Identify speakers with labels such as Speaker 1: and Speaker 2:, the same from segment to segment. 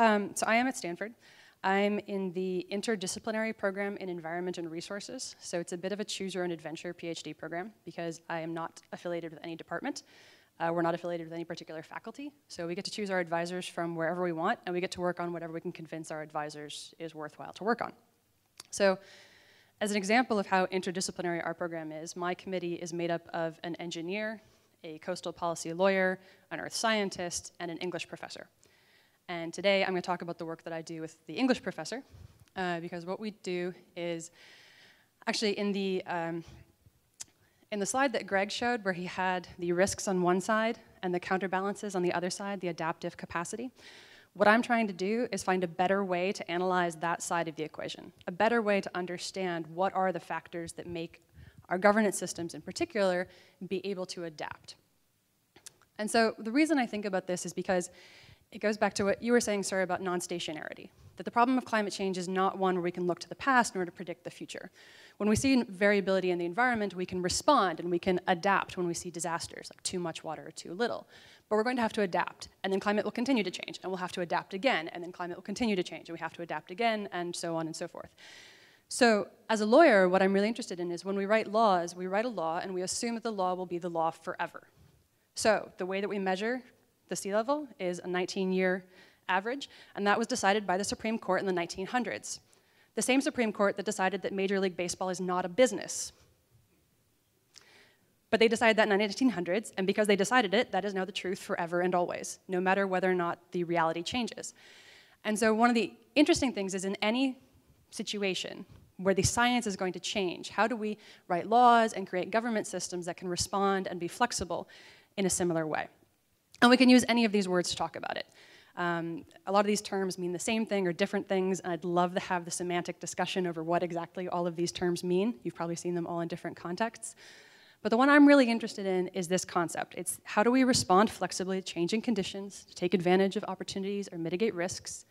Speaker 1: Um, so I am at Stanford. I'm in the interdisciplinary program in environment and resources. So it's a bit of a choose your own adventure PhD program because I am not affiliated with any department. Uh, we're not affiliated with any particular faculty. So we get to choose our advisors from wherever we want and we get to work on whatever we can convince our advisors is worthwhile to work on. So as an example of how interdisciplinary our program is, my committee is made up of an engineer, a coastal policy lawyer, an earth scientist, and an English professor. And today I'm going to talk about the work that I do with the English professor, uh, because what we do is actually in the um, in the slide that Greg showed, where he had the risks on one side and the counterbalances on the other side, the adaptive capacity. What I'm trying to do is find a better way to analyze that side of the equation, a better way to understand what are the factors that make our governance systems in particular be able to adapt. And so the reason I think about this is because it goes back to what you were saying, sir, about non-stationarity. That the problem of climate change is not one where we can look to the past in order to predict the future. When we see variability in the environment, we can respond and we can adapt when we see disasters, like too much water or too little. But we're going to have to adapt, and then climate will continue to change, and we'll have to adapt again, and then climate will continue to change, and we have to adapt again, and so on and so forth. So as a lawyer, what I'm really interested in is when we write laws, we write a law and we assume that the law will be the law forever. So the way that we measure the sea level is a 19-year average, and that was decided by the Supreme Court in the 1900s. The same Supreme Court that decided that Major League Baseball is not a business. But they decided that in the 1900s, and because they decided it, that is now the truth forever and always, no matter whether or not the reality changes. And so one of the interesting things is in any situation where the science is going to change, how do we write laws and create government systems that can respond and be flexible in a similar way? And we can use any of these words to talk about it. Um, a lot of these terms mean the same thing or different things, and I'd love to have the semantic discussion over what exactly all of these terms mean. You've probably seen them all in different contexts. But the one I'm really interested in is this concept. It's how do we respond flexibly to changing conditions, to take advantage of opportunities or mitigate risks,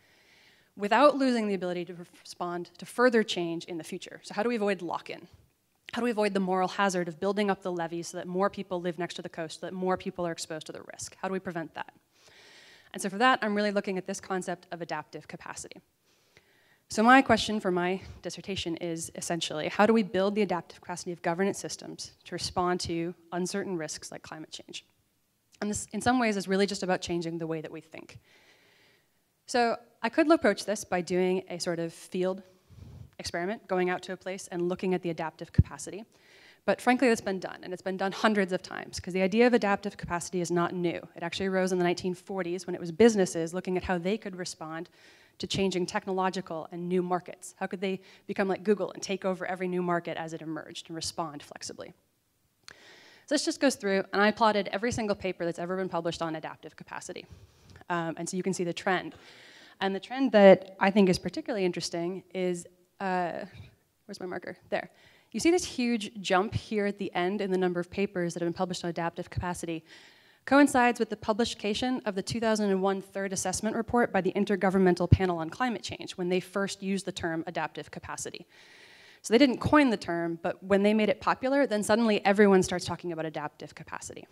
Speaker 1: without losing the ability to respond to further change in the future. So how do we avoid lock-in? How do we avoid the moral hazard of building up the levees so that more people live next to the coast, so that more people are exposed to the risk? How do we prevent that? And so for that, I'm really looking at this concept of adaptive capacity. So my question for my dissertation is essentially, how do we build the adaptive capacity of governance systems to respond to uncertain risks like climate change? And this, in some ways, is really just about changing the way that we think. So I could approach this by doing a sort of field experiment, going out to a place and looking at the adaptive capacity. But frankly, that's been done, and it's been done hundreds of times, because the idea of adaptive capacity is not new. It actually arose in the 1940s when it was businesses looking at how they could respond to changing technological and new markets. How could they become like Google and take over every new market as it emerged and respond flexibly? So this just goes through, and I plotted every single paper that's ever been published on adaptive capacity. Um, and so you can see the trend. And the trend that I think is particularly interesting is, uh, where's my marker? There. You see this huge jump here at the end in the number of papers that have been published on adaptive capacity coincides with the publication of the 2001 third assessment report by the Intergovernmental Panel on Climate Change when they first used the term adaptive capacity. So they didn't coin the term, but when they made it popular, then suddenly everyone starts talking about adaptive capacity.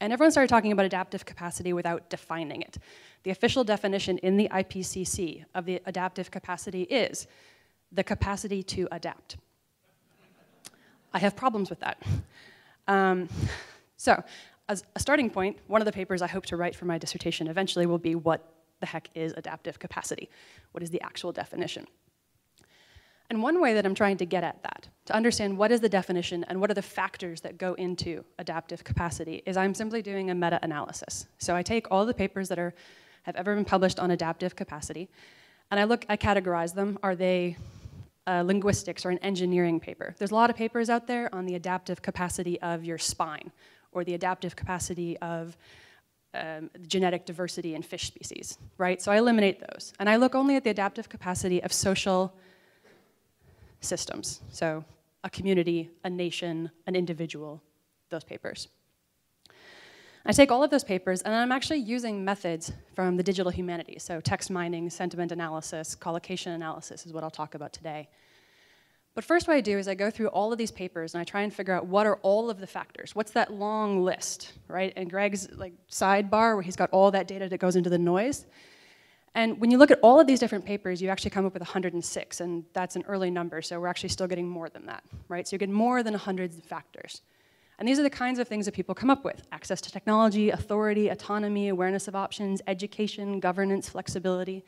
Speaker 1: And everyone started talking about adaptive capacity without defining it. The official definition in the IPCC of the adaptive capacity is the capacity to adapt. I have problems with that. Um, so, as a starting point, one of the papers I hope to write for my dissertation eventually will be what the heck is adaptive capacity? What is the actual definition? And one way that I'm trying to get at that, to understand what is the definition and what are the factors that go into adaptive capacity, is I'm simply doing a meta-analysis. So I take all the papers that are, have ever been published on adaptive capacity, and I look, I categorize them. Are they linguistics or an engineering paper? There's a lot of papers out there on the adaptive capacity of your spine, or the adaptive capacity of um, genetic diversity in fish species, right? So I eliminate those. And I look only at the adaptive capacity of social systems. So a community, a nation, an individual, those papers. I take all of those papers and I'm actually using methods from the digital humanities. So text mining, sentiment analysis, collocation analysis is what I'll talk about today. But first what I do is I go through all of these papers and I try and figure out what are all of the factors. What's that long list, right? And Greg's like sidebar where he's got all that data that goes into the noise. And when you look at all of these different papers, you actually come up with 106, and that's an early number, so we're actually still getting more than that, right? So you get more than 100 factors. And these are the kinds of things that people come up with access to technology, authority, autonomy, awareness of options, education, governance, flexibility.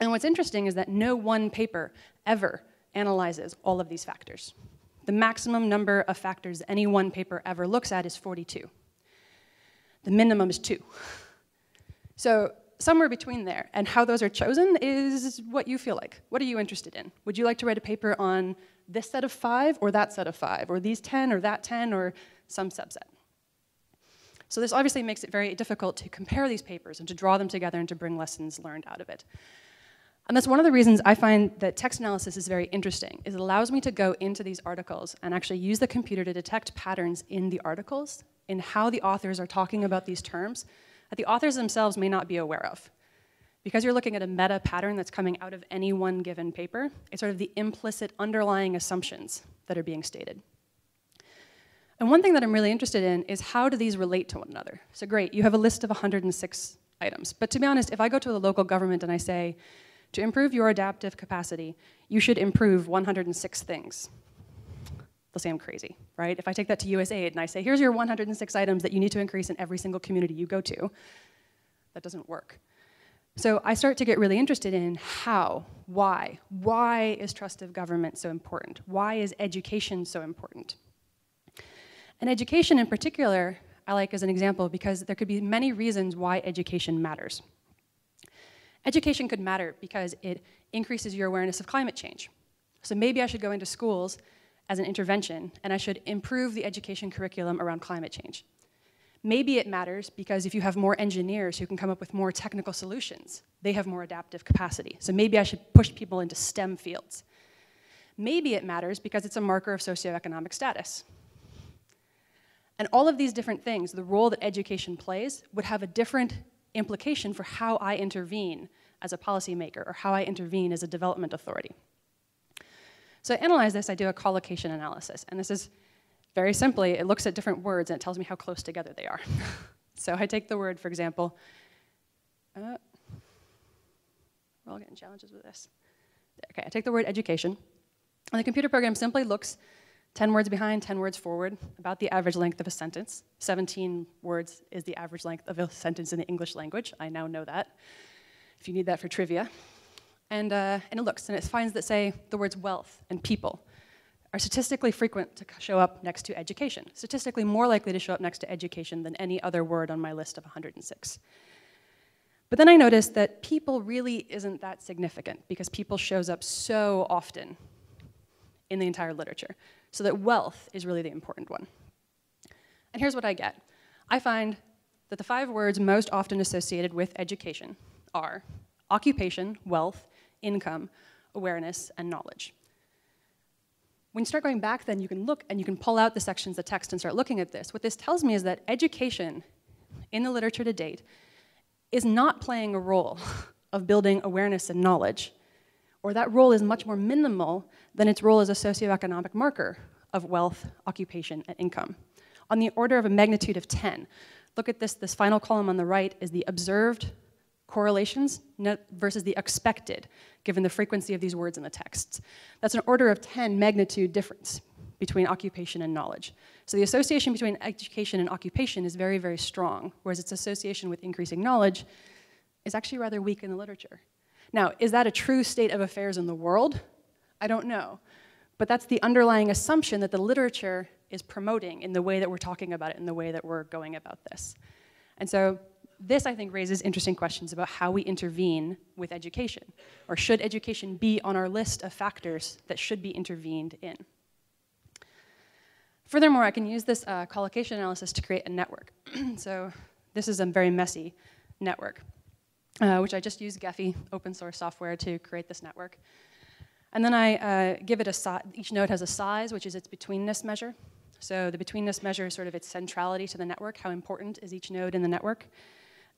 Speaker 1: And what's interesting is that no one paper ever analyzes all of these factors. The maximum number of factors any one paper ever looks at is 42. The minimum is two. So somewhere between there, and how those are chosen is what you feel like. What are you interested in? Would you like to write a paper on this set of five or that set of five, or these 10 or that 10 or some subset? So this obviously makes it very difficult to compare these papers and to draw them together and to bring lessons learned out of it. And that's one of the reasons I find that text analysis is very interesting, is it allows me to go into these articles and actually use the computer to detect patterns in the articles, in how the authors are talking about these terms, that the authors themselves may not be aware of. Because you're looking at a meta pattern that's coming out of any one given paper, it's sort of the implicit underlying assumptions that are being stated. And one thing that I'm really interested in is how do these relate to one another? So great, you have a list of 106 items. But to be honest, if I go to the local government and I say, to improve your adaptive capacity, you should improve 106 things. They'll say I'm crazy, right? If I take that to USAID and I say, here's your 106 items that you need to increase in every single community you go to, that doesn't work. So I start to get really interested in how, why, why is trust of government so important? Why is education so important? And education in particular, I like as an example because there could be many reasons why education matters. Education could matter because it increases your awareness of climate change. So maybe I should go into schools as an intervention and I should improve the education curriculum around climate change. Maybe it matters because if you have more engineers who can come up with more technical solutions, they have more adaptive capacity. So maybe I should push people into STEM fields. Maybe it matters because it's a marker of socioeconomic status. And all of these different things, the role that education plays, would have a different implication for how I intervene as a policymaker or how I intervene as a development authority. So to analyze this, I do a collocation analysis. And this is very simply, it looks at different words and it tells me how close together they are. so I take the word, for example, uh, we're all getting challenges with this. Okay, I take the word education, and the computer program simply looks 10 words behind, 10 words forward, about the average length of a sentence. 17 words is the average length of a sentence in the English language. I now know that, if you need that for trivia. And, uh, and it looks, and it finds that, say, the words wealth and people are statistically frequent to show up next to education, statistically more likely to show up next to education than any other word on my list of 106. But then I noticed that people really isn't that significant because people shows up so often in the entire literature, so that wealth is really the important one. And here's what I get. I find that the five words most often associated with education are occupation, wealth, income, awareness, and knowledge. When you start going back, then you can look and you can pull out the sections of text and start looking at this. What this tells me is that education in the literature to date is not playing a role of building awareness and knowledge, or that role is much more minimal than its role as a socioeconomic marker of wealth, occupation, and income, on the order of a magnitude of 10. Look at this, this final column on the right is the observed correlations versus the expected, given the frequency of these words in the texts. That's an order of 10 magnitude difference between occupation and knowledge. So the association between education and occupation is very, very strong, whereas its association with increasing knowledge is actually rather weak in the literature. Now, is that a true state of affairs in the world? I don't know. But that's the underlying assumption that the literature is promoting in the way that we're talking about it, in the way that we're going about this. And so this, I think, raises interesting questions about how we intervene with education. Or should education be on our list of factors that should be intervened in? Furthermore, I can use this uh, collocation analysis to create a network. so this is a very messy network, uh, which I just use Gephi open source software to create this network. And then I uh, give it a size, each node has a size, which is its betweenness measure. So the betweenness measure is sort of its centrality to the network, how important is each node in the network.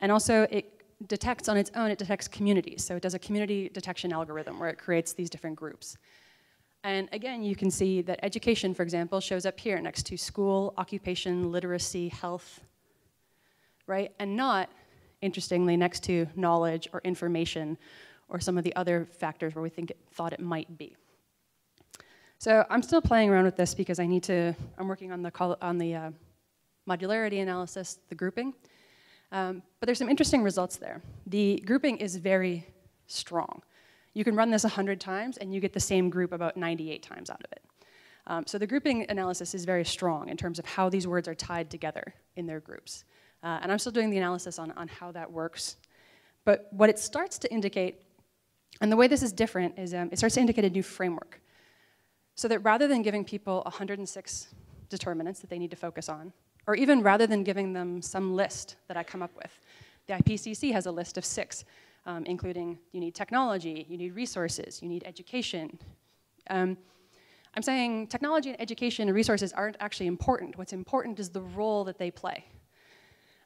Speaker 1: And also it detects on its own, it detects communities. So it does a community detection algorithm where it creates these different groups. And again, you can see that education, for example, shows up here next to school, occupation, literacy, health, right? And not interestingly, next to knowledge or information or some of the other factors where we think it, thought it might be. So I'm still playing around with this because I need to, I'm working on the, on the uh, modularity analysis, the grouping. Um, but there's some interesting results there. The grouping is very strong. You can run this 100 times and you get the same group about 98 times out of it. Um, so the grouping analysis is very strong in terms of how these words are tied together in their groups. Uh, and I'm still doing the analysis on, on how that works. But what it starts to indicate, and the way this is different, is um, it starts to indicate a new framework. So that rather than giving people 106 determinants that they need to focus on, or even rather than giving them some list that I come up with, the IPCC has a list of six, um, including you need technology, you need resources, you need education. Um, I'm saying technology and education and resources aren't actually important. What's important is the role that they play.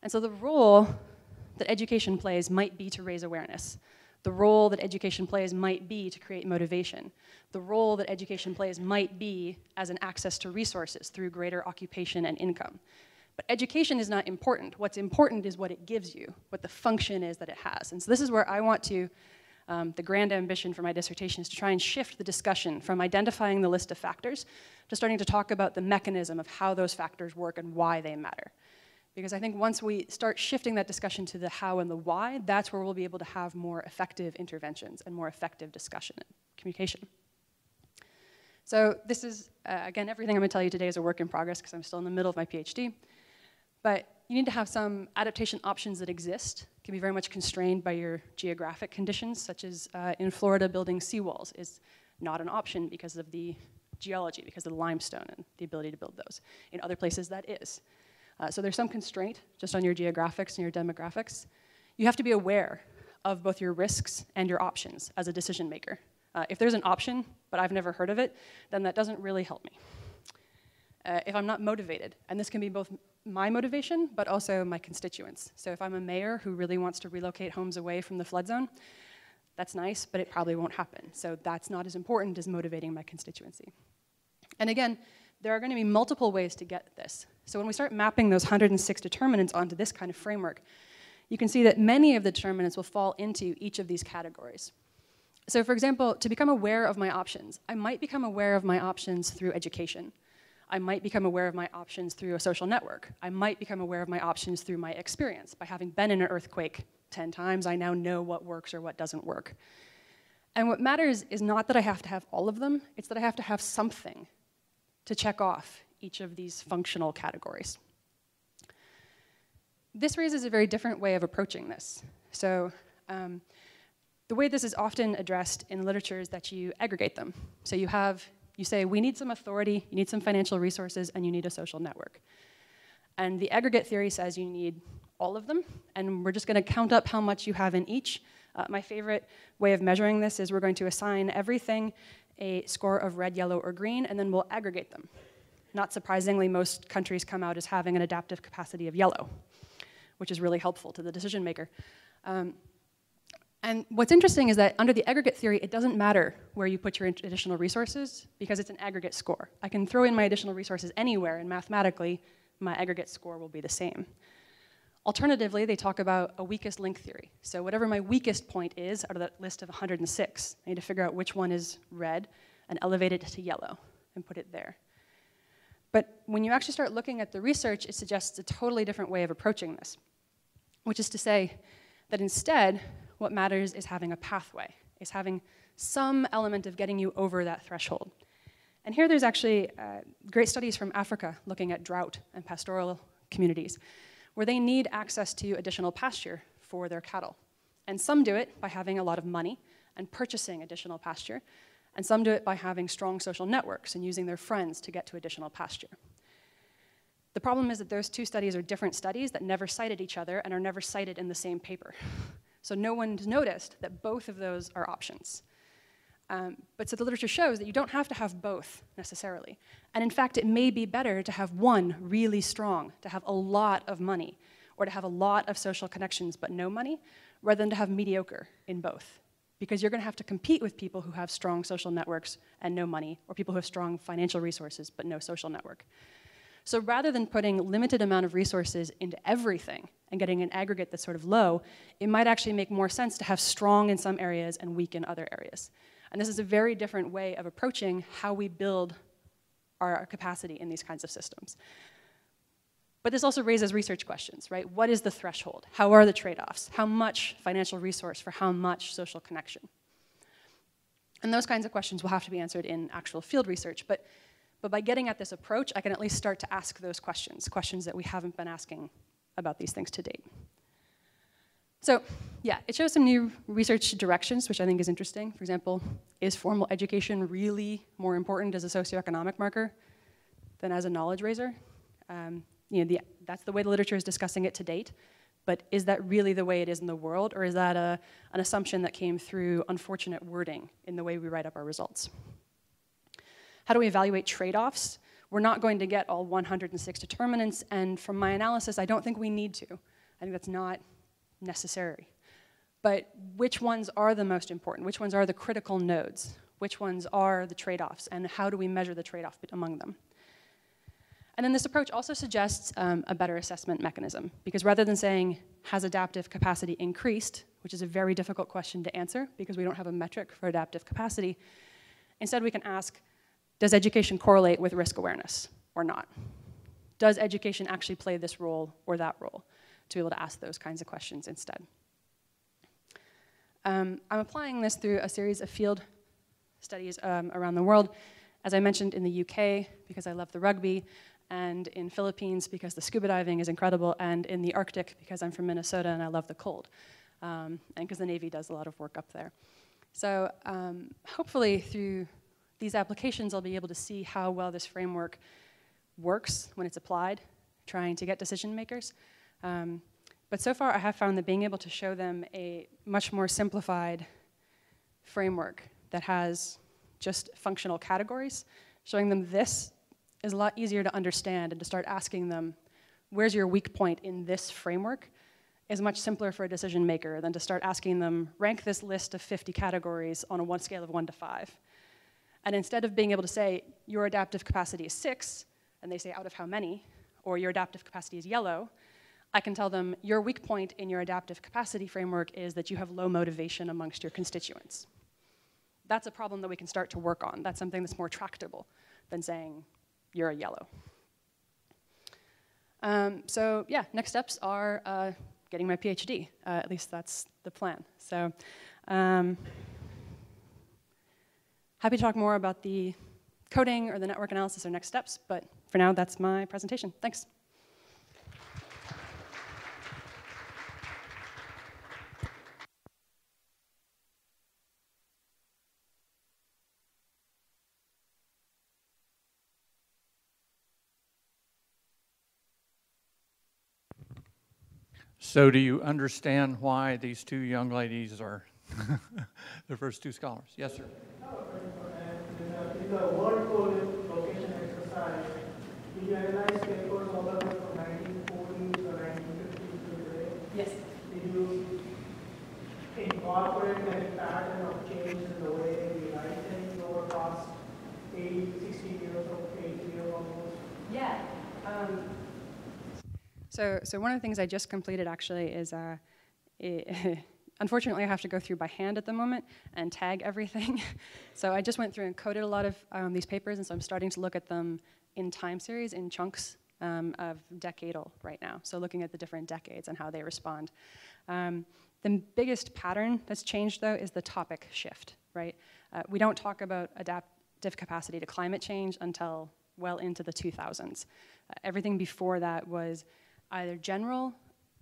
Speaker 1: And so the role that education plays might be to raise awareness. The role that education plays might be to create motivation. The role that education plays might be as an access to resources through greater occupation and income. But education is not important. What's important is what it gives you, what the function is that it has. And so this is where I want to um, the grand ambition for my dissertation is to try and shift the discussion from identifying the list of factors to starting to talk about the mechanism of how those factors work and why they matter. Because I think once we start shifting that discussion to the how and the why, that's where we'll be able to have more effective interventions and more effective discussion and communication. So this is, uh, again, everything I'm going to tell you today is a work in progress because I'm still in the middle of my PhD. But you need to have some adaptation options that exist. Can be very much constrained by your geographic conditions, such as uh, in Florida, building seawalls is not an option because of the geology, because of the limestone and the ability to build those. In other places, that is. Uh, so there's some constraint just on your geographics and your demographics. You have to be aware of both your risks and your options as a decision maker. Uh, if there's an option, but I've never heard of it, then that doesn't really help me. Uh, if I'm not motivated, and this can be both my motivation, but also my constituents. So if I'm a mayor who really wants to relocate homes away from the flood zone, that's nice, but it probably won't happen. So that's not as important as motivating my constituency. And again, there are going to be multiple ways to get this. So when we start mapping those 106 determinants onto this kind of framework, you can see that many of the determinants will fall into each of these categories. So for example, to become aware of my options, I might become aware of my options through education. I might become aware of my options through a social network. I might become aware of my options through my experience. By having been in an earthquake 10 times, I now know what works or what doesn't work. And what matters is not that I have to have all of them, it's that I have to have something to check off each of these functional categories. This raises a very different way of approaching this. So um, the way this is often addressed in literature is that you aggregate them. So you have you say, we need some authority, you need some financial resources, and you need a social network. And the aggregate theory says you need all of them, and we're just going to count up how much you have in each. Uh, my favorite way of measuring this is we're going to assign everything a score of red, yellow, or green, and then we'll aggregate them. Not surprisingly, most countries come out as having an adaptive capacity of yellow, which is really helpful to the decision maker. Um, and what's interesting is that under the aggregate theory, it doesn't matter where you put your additional resources because it's an aggregate score. I can throw in my additional resources anywhere, and mathematically, my aggregate score will be the same. Alternatively, they talk about a weakest link theory. So whatever my weakest point is out of that list of 106, I need to figure out which one is red and elevate it to yellow and put it there. But when you actually start looking at the research, it suggests a totally different way of approaching this, which is to say that instead, what matters is having a pathway, is having some element of getting you over that threshold. And here there's actually uh, great studies from Africa looking at drought and pastoral communities, where they need access to additional pasture for their cattle. And some do it by having a lot of money and purchasing additional pasture, and some do it by having strong social networks and using their friends to get to additional pasture. The problem is that those two studies are different studies that never cited each other and are never cited in the same paper. So no one's noticed that both of those are options. Um, but so the literature shows that you don't have to have both necessarily. And in fact, it may be better to have one really strong, to have a lot of money, or to have a lot of social connections but no money, rather than to have mediocre in both. Because you're going to have to compete with people who have strong social networks and no money, or people who have strong financial resources but no social network. So rather than putting limited amount of resources into everything and getting an aggregate that's sort of low, it might actually make more sense to have strong in some areas and weak in other areas. And this is a very different way of approaching how we build our capacity in these kinds of systems. But this also raises research questions, right? What is the threshold? How are the trade-offs? How much financial resource for how much social connection? And those kinds of questions will have to be answered in actual field research. But, but by getting at this approach, I can at least start to ask those questions, questions that we haven't been asking about these things to date. So yeah, it shows some new research directions, which I think is interesting. For example, is formal education really more important as a socioeconomic marker than as a knowledge raiser? Um, you know, the, that's the way the literature is discussing it to date. But is that really the way it is in the world, or is that a, an assumption that came through unfortunate wording in the way we write up our results? How do we evaluate trade-offs? We're not going to get all 106 determinants, and from my analysis, I don't think we need to. I think that's not necessary. But which ones are the most important? Which ones are the critical nodes? Which ones are the trade-offs? And how do we measure the trade-off among them? And then this approach also suggests um, a better assessment mechanism, because rather than saying, has adaptive capacity increased, which is a very difficult question to answer because we don't have a metric for adaptive capacity, instead we can ask, does education correlate with risk awareness or not? Does education actually play this role or that role? To be able to ask those kinds of questions instead. Um, I'm applying this through a series of field studies um, around the world. As I mentioned in the UK, because I love the rugby, and in Philippines because the scuba diving is incredible, and in the Arctic because I'm from Minnesota and I love the cold, um, and because the Navy does a lot of work up there. So um, hopefully through these applications, I'll be able to see how well this framework works when it's applied, trying to get decision makers. Um, but so far, I have found that being able to show them a much more simplified framework that has just functional categories, showing them this is a lot easier to understand and to start asking them, where's your weak point in this framework, is much simpler for a decision maker than to start asking them, rank this list of 50 categories on a one scale of one to five. And instead of being able to say, your adaptive capacity is six, and they say, out of how many, or your adaptive capacity is yellow, I can tell them, your weak point in your adaptive capacity framework is that you have low motivation amongst your constituents. That's a problem that we can start to work on. That's something that's more tractable than saying, you're a yellow. Um, so yeah, next steps are uh, getting my PhD. Uh, at least that's the plan. So um, happy to talk more about the coding or the network analysis or next steps, but for now, that's my presentation. Thanks.
Speaker 2: So do you understand why these two young ladies are the first two scholars? Yes, sir.
Speaker 3: In the word collocation exercise, we analyze papers all the way from 1940s to 1950s to today.
Speaker 1: Yes.
Speaker 3: Did you incorporate any pattern of change in the way we write things over past 80, 60 years or 80 years almost?
Speaker 1: Yeah. Um, so, so one of the things I just completed actually is, uh, it, unfortunately I have to go through by hand at the moment and tag everything. so I just went through and coded a lot of um, these papers, and so I'm starting to look at them in time series, in chunks um, of decadal right now. So looking at the different decades and how they respond. Um, the biggest pattern that's changed though is the topic shift, right? Uh, we don't talk about adaptive capacity to climate change until well into the 2000s. Uh, everything before that was either general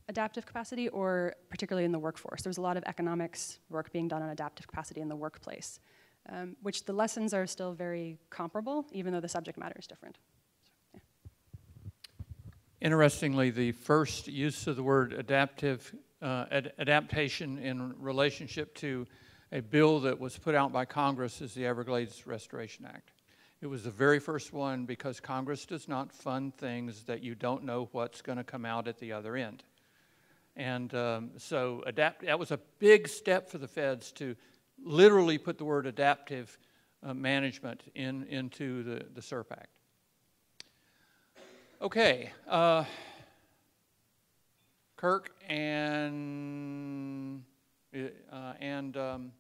Speaker 1: adaptive capacity or particularly in the workforce. There's a lot of economics work being done on adaptive capacity in the workplace, um, which the lessons are still very comparable, even though the subject matter is different.
Speaker 2: Interestingly, the first use of the word adaptive, uh, ad adaptation in relationship to a bill that was put out by Congress is the Everglades Restoration Act. It was the very first one because Congress does not fund things that you don't know what's going to come out at the other end. And um, so adapt, that was a big step for the feds to literally put the word adaptive uh, management in, into the, the CERP Act. Okay. Uh, Kirk and, uh, and um,